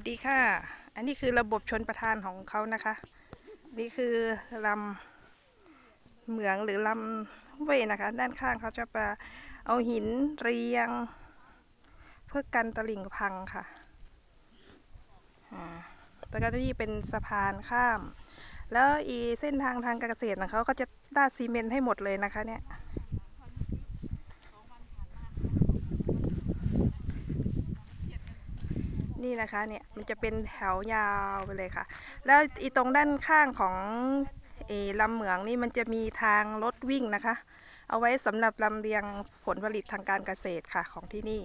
วัสดีค่ะ อันนี้คือระบบชนประทานของเขานะคะ นี่คือลำเหมืองหรือลำเวยนะคะ ด้านข้างเขาจะไปเอาหินเรียง เพื่อกันตลิ่งพังค่ะแล้วก็ที่เป็นสะพานข้าม แล้วอีเส้นทางทางการเกษตรของเขาก็จะด้าดซีเมนต์ให้หมดเลยนะคะเนี่ย นี่นะคะเนี่ยมันจะเป็นแถวยาวไปเลยค่ะ แล้วอีตรงด้านข้างของเออลำเหมืองนี่มันจะมีทางรถวิ่งนะคะ เอาไว้สำหรับลำเลียงผลผลิตทางการเกษตรค่ะของที่นี่